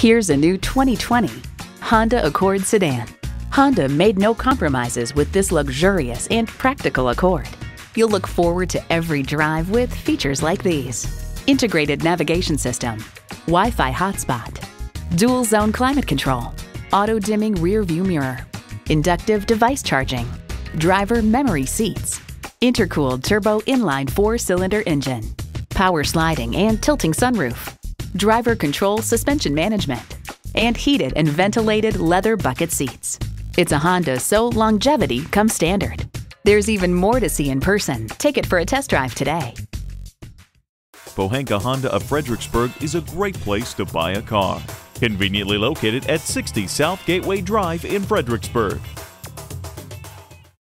Here's a new 2020 Honda Accord sedan. Honda made no compromises with this luxurious and practical Accord. You'll look forward to every drive with features like these. Integrated navigation system, Wi-Fi hotspot, dual zone climate control, auto dimming rear view mirror, inductive device charging, driver memory seats, intercooled turbo inline four cylinder engine, power sliding and tilting sunroof, driver control suspension management, and heated and ventilated leather bucket seats. It's a Honda, so longevity comes standard. There's even more to see in person. Take it for a test drive today. Pohanka Honda of Fredericksburg is a great place to buy a car. Conveniently located at 60 South Gateway Drive in Fredericksburg.